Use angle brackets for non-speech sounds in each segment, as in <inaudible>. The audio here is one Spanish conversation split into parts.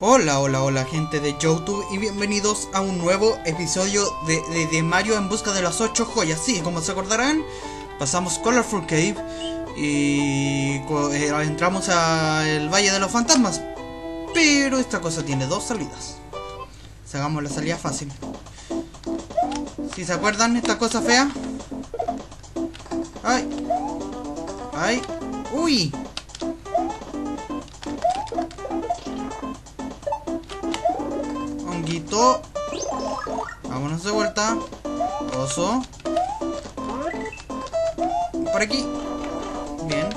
Hola, hola, hola gente de YouTube y bienvenidos a un nuevo episodio de, de- Mario en busca de las 8 joyas. Sí, como se acordarán, pasamos Colorful Cave y eh, entramos al Valle de los Fantasmas. Pero esta cosa tiene dos salidas. Hagamos la salida fácil. Si se acuerdan, esta cosa fea. ¡Ay! ¡Ay! ¡Uy! Vámonos de vuelta. Oso. Por aquí. Bien.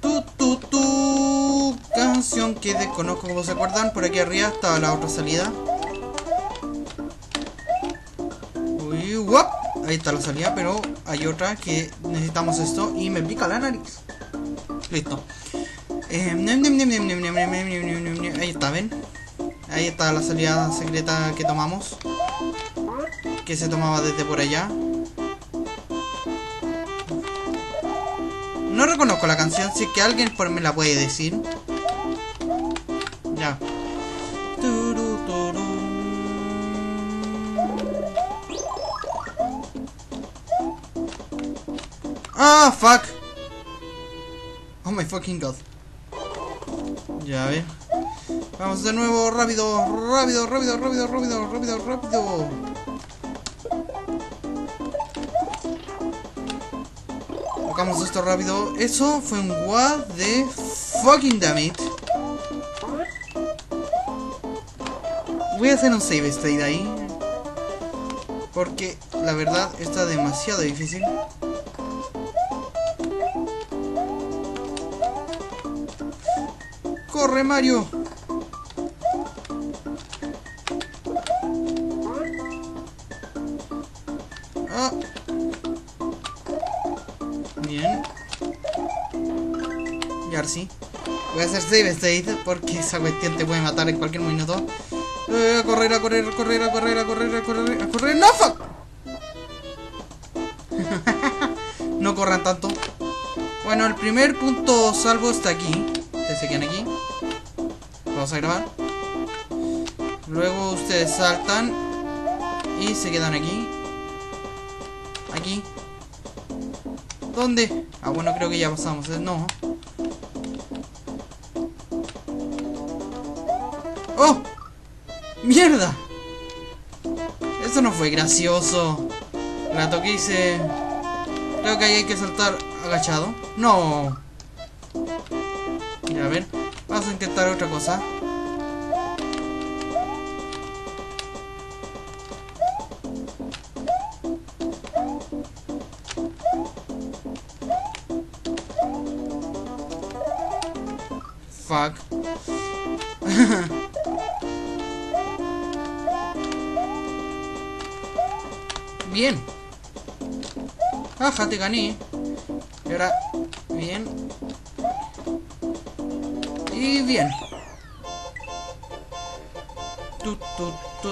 Tu, tu, tu. Canción que desconozco como se acuerdan. Por aquí arriba estaba la otra salida. Uy, uop. Ahí está la salida, pero hay otra que necesitamos esto y me pica la nariz. Listo. Ahí está, ven. Ahí está la salida secreta que tomamos. Que se tomaba desde por allá. No reconozco la canción, si es que alguien por me la puede decir. Ya. Ah, fuck. Oh my fucking god. Ya, a ver. Vamos de nuevo, rápido, rápido, rápido, rápido, rápido, rápido, rápido. Tocamos esto rápido. Eso fue un what de fucking damn it. Voy a hacer un save state ahí. Porque la verdad está demasiado difícil. ¡Corre, Mario! Voy a hacer save state porque esa cuestión te puede matar en cualquier minuto. Eh, a correr, a correr, a correr, a correr, a correr, a correr, a correr. ¡No, fuck! <laughs> no corran tanto. Bueno, el primer punto salvo está aquí. Ustedes se quedan aquí. Vamos a grabar. Luego ustedes saltan y se quedan aquí. Aquí. ¿Dónde? Ah, bueno, creo que ya pasamos. No. ¡Oh! ¡Mierda! Eso no fue gracioso. La toqué y se... Creo que ahí hay que saltar agachado. No. Ya, a ver. Vamos a intentar otra cosa. Fuck. Bien. Ajá, te gané. Y ahora, bien. Y bien.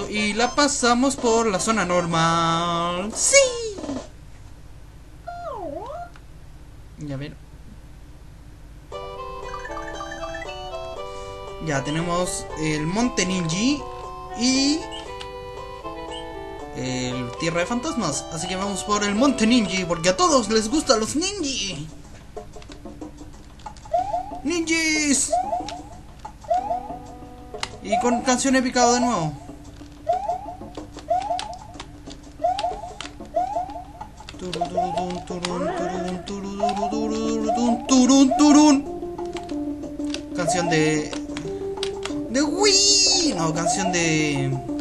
Y la pasamos por la zona normal. ¡Sí! Y a ver. Ya tenemos el Monte Ninji y el Tierra de Fantasmas. Así que vamos por el Monte Ninji porque a todos les gustan los ninji. Ninjis. Y con canción épica de nuevo. Turun, turun. Canción de de Wii, no, canción de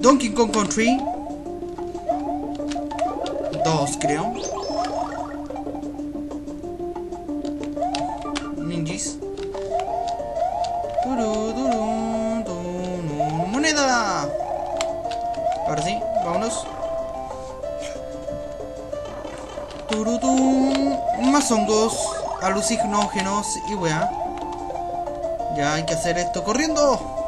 Donkey Kong Country 2 creo. Turu, Moneda. Ahora sí, vámonos. Más hongos Alucinógenos y weá Ya hay que hacer esto corriendo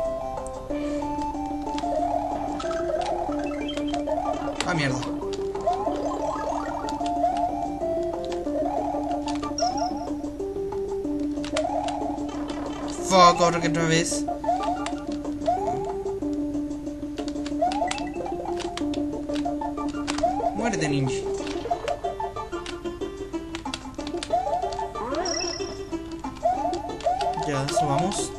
fuck, otra vez. Muérete, ninja. Ya, subamos.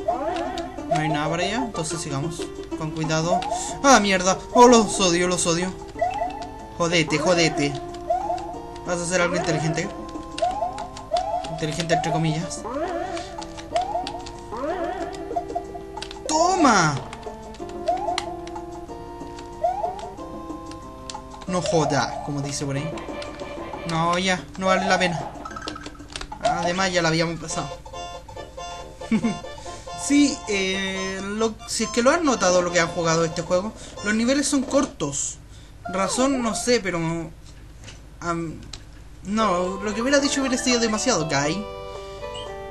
No hay nada para allá, entonces sigamos. Con cuidado. ¡Ah, mierda! ¡Oh, los odio, los odio! Jodete, jodete. ¿Vas a hacer algo inteligente? Inteligente entre comillas. ¡Toma! No joda, como dice por ahí. No, ya, no vale la pena. Además, ya la habíamos pasado. <laughs> sí, eh, lo, si es que lo han notado lo que han jugado este juego, los niveles son cortos. Razón, no sé, pero... no, lo que hubiera dicho hubiera sido demasiado, Guy.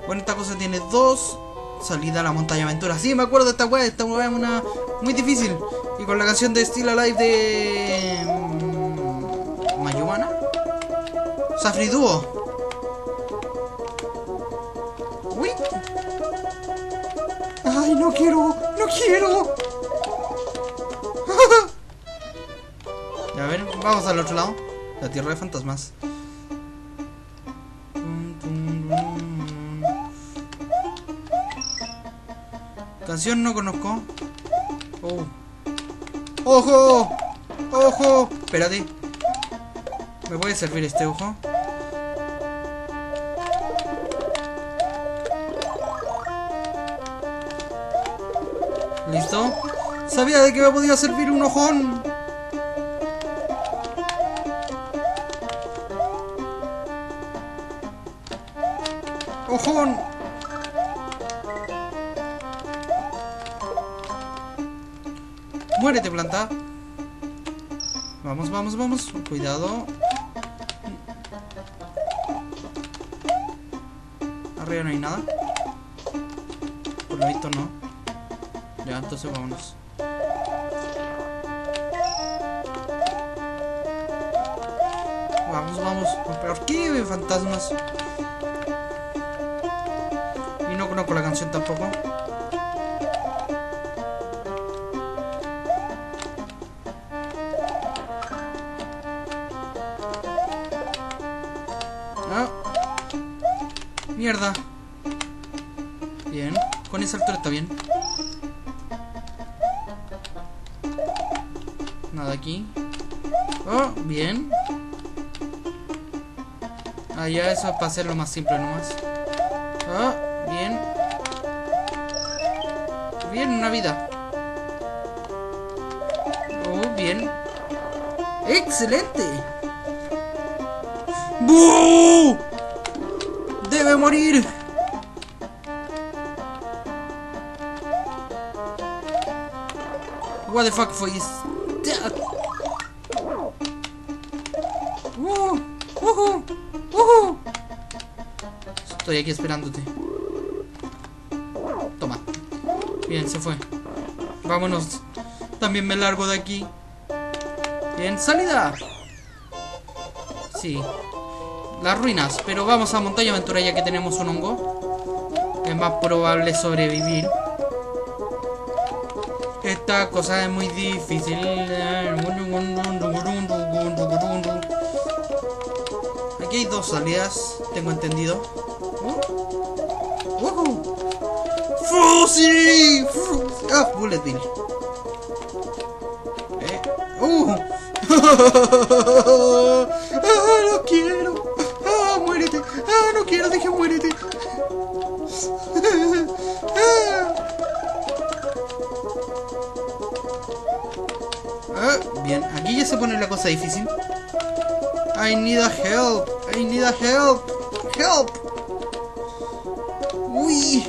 Bueno, esta cosa tiene dos salidas a la montaña aventura. Sí, me acuerdo de esta weá, esta weá es una muy difícil. Y con la canción de Still Alive de... mm, Mayumana. Safri Duo. Uy. Ay, no quiero, no quiero. <laughs> A ver, vamos al otro lado. La tierra de fantasmas. No conozco. Oh. ¡Ojo! ¡Ojo! Espérate. ¿Me puede servir este ojo? ¿Listo? Sabía de que me podía servir un. ¡Ojón! Planta. Vamos, vamos, vamos. Cuidado. Arriba no hay nada. Por lo visto no. Ya, entonces vámonos. Vamos, vamos. ¿Por qué fantasmas? Y no conozco la canción tampoco. Ah. Mierda. Bien. Con esa altura está bien. Nada aquí. Oh, bien. Ah, ya eso es para hacerlo más simple nomás. Ah, bien. Bien, una vida. Oh, bien. ¡Excelente! ¡Debe morir! What the fuck is that? ¡Uh! ¡Uh! ¡Uh! Estoy aquí esperándote. Toma. Bien, se fue. Vámonos. También me largo de aquí. Bien, salida. Sí. Las ruinas. Pero vamos a montaña aventura ya que tenemos un hongo. Es más probable sobrevivir. Esta cosa es muy difícil. Aquí hay dos salidas, tengo entendido. Uh. Ujú. ¡Fusi! Fu- Ah, Bullet Bill. Eh. ¡Uh! <laughs> Ah, bien, aquí ya se pone la cosa difícil. I need a help. I need a help. Help. Uy.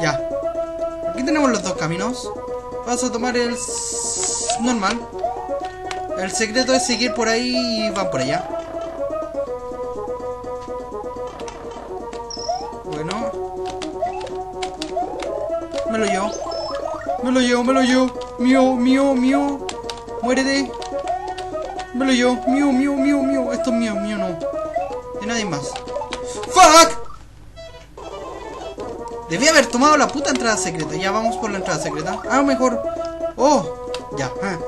Ya. Aquí tenemos los dos caminos. Vamos a tomar el normal. El secreto es seguir por ahí y van por allá. Lo llevo, me lo llevo. Mío, mío, mío. Muérete. Me lo llevo. Mío, mío, mío, mío. Esto es mío, mío no. De nadie más. ¡Fuck! Debí haber tomado la puta entrada secreta. Ya vamos por la entrada secreta. Ah, mejor. Oh, ya. ah.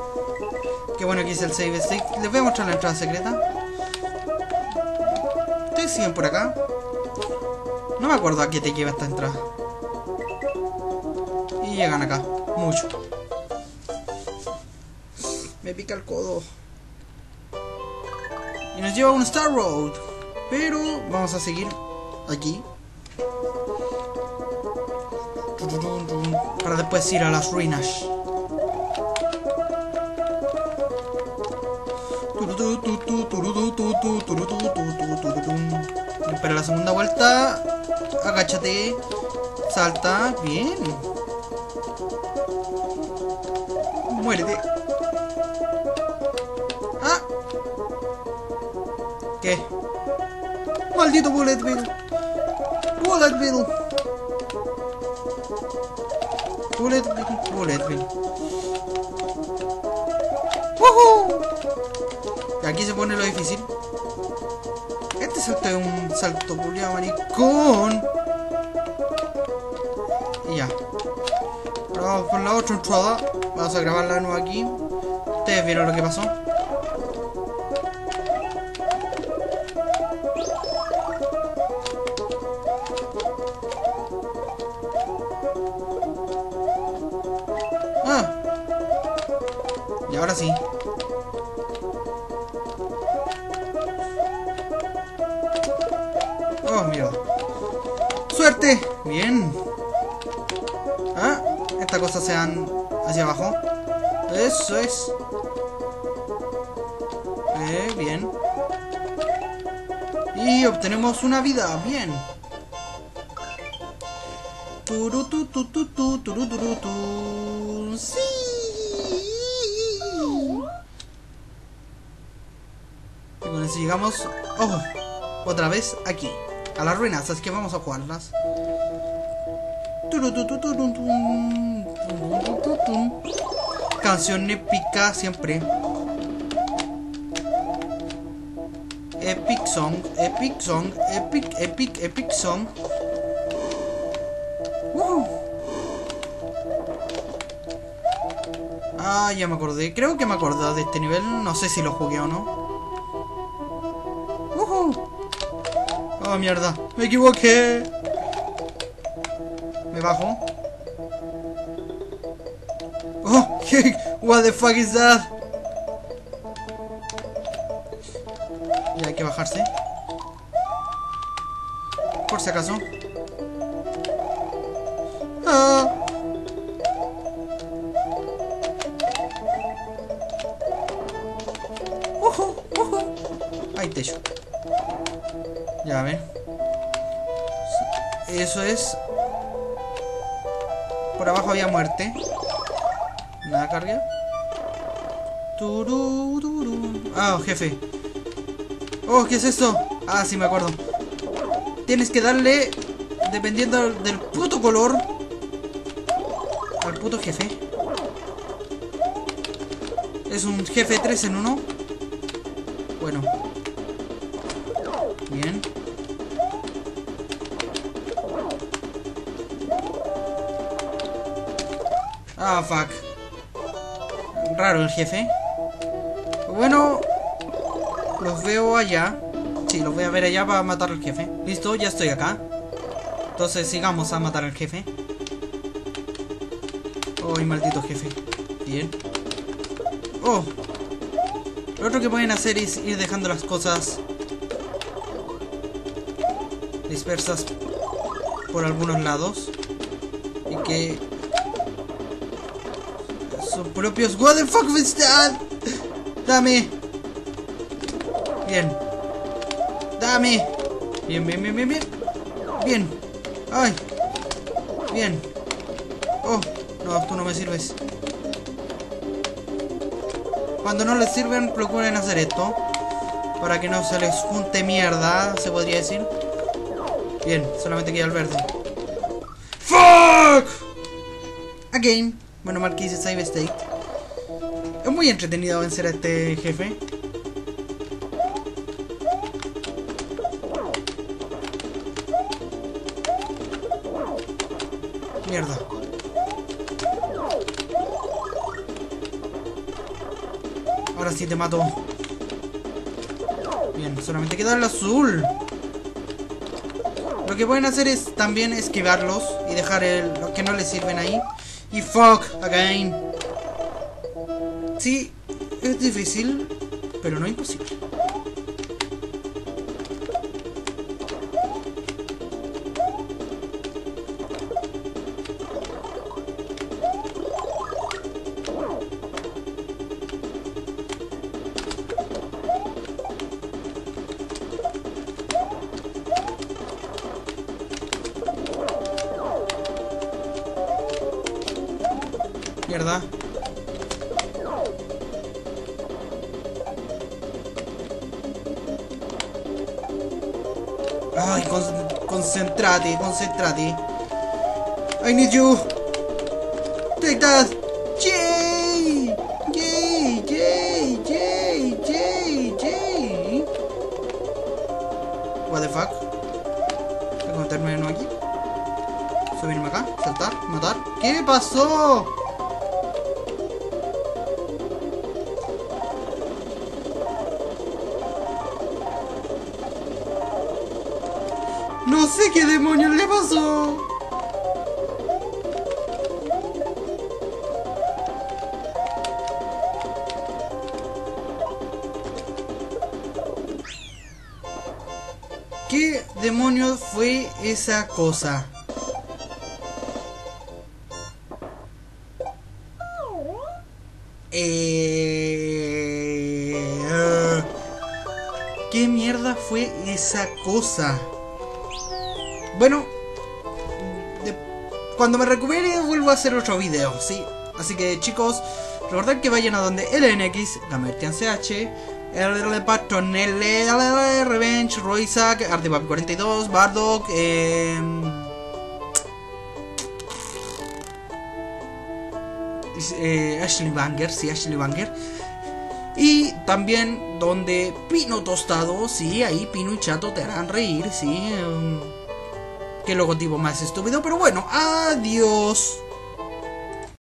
Qué bueno que hice el save state. Les voy a mostrar la entrada secreta. Ustedes siguen por acá. No me acuerdo a qué te lleva esta entrada. Y llegan acá. Mucho. Me pica el codo. Y nos lleva a un Star Road. Pero vamos a seguir aquí. Para después ir a las ruinas. Para la segunda vuelta, agáchate, salta, bien. Muérete. Ah. ¿Qué? Maldito Bullet Bill. Bullet Bill. Bullet Bill. Bullet Bill. ¡Woohoo! Aquí se pone lo difícil. Este salto es un salto culiado maricón. Y ya. Vamos por la otra entrada. Vamos a grabarla de nuevo aquí. Ustedes vieron lo que pasó. Ah. Y ahora sí. Oh, mierda. ¡Suerte! Bien. Ah, estas cosas se van hacia abajo. Eso es. Eh, bien. Y obtenemos una vida. Bien. Turu, tu, tu, tu, tu, turu, turu, tu. Sí. Y con llegamos. Oh, otra vez aquí. A las ruinas, así que vamos a jugarlas. Canción épica siempre. Epic song, epic song, epic, epic, epic song. Uh. Ah, ya me acordé. Creo que me acordé de este nivel. No sé si lo jugué o no. Ujú. Oh, mierda. Me equivoqué. Me bajo. What the fuck is that? Y hay que bajarse. Por si acaso. Ah. Ujú, ujú. Hay techo. Ya, a ver. Eso es. Por abajo había muerte. Nada carga. Turu, turu. Ah, jefe. Oh, ¿qué es esto? Ah, sí, me acuerdo. Tienes que darle, dependiendo del puto color, al puto jefe. Es un jefe 3 en 1. Bueno. Bien. Ah, fuck. Raro el jefe. Bueno, los veo allá. Sí, los voy a ver allá para matar al jefe. Listo, ya estoy acá. Entonces sigamos a matar al jefe. Oh, maldito jefe. Bien. Oh. Lo otro que pueden hacer es ir dejando las cosas dispersas por algunos lados. Y que son propios. What the fuck was that? Dame. Bien. Dame. Bien, bien, bien, bien, bien. Bien. Ay. Bien. Oh, no, tú no me sirves. Cuando no les sirven, procuren hacer esto. Para que no se les junte mierda, se podría decir. Bien, solamente queda el verde. ¡Fuck! Again. Bueno, hice Save State. Es muy entretenido vencer a este jefe. Mierda. Ahora sí te mato. Bien, solamente queda el azul. Lo que pueden hacer es también esquivarlos y dejar el, lo que no les sirven ahí. Y fuck again. Sí, es difícil, pero no imposible. Ay, con concentrate, concentrate. I need you. Take that. Yay! Yay! Yay! Yay! Yay! Yay! What the fuck? Tengo que meterme uno aquí. Subirme acá, saltar, matar. ¿Qué pasó? No sé qué demonios le pasó. ¿Qué demonios fue esa cosa? Eh... ¿Qué mierda fue esa cosa? Bueno, cuando me recupere vuelvo a hacer otro video, ¿sí? Así que chicos, recordad que vayan a donde LNX, Gamertian CH, el Patron, el Revenge, Roisak, Artebab 42, Bardock, eh, eh, Ashley Banger, sí, Ashley Banger. Y también donde Pino Tostado, sí, ahí Pino y Chato te harán reír, sí. em, Qué logotipo más estúpido, pero bueno, adiós.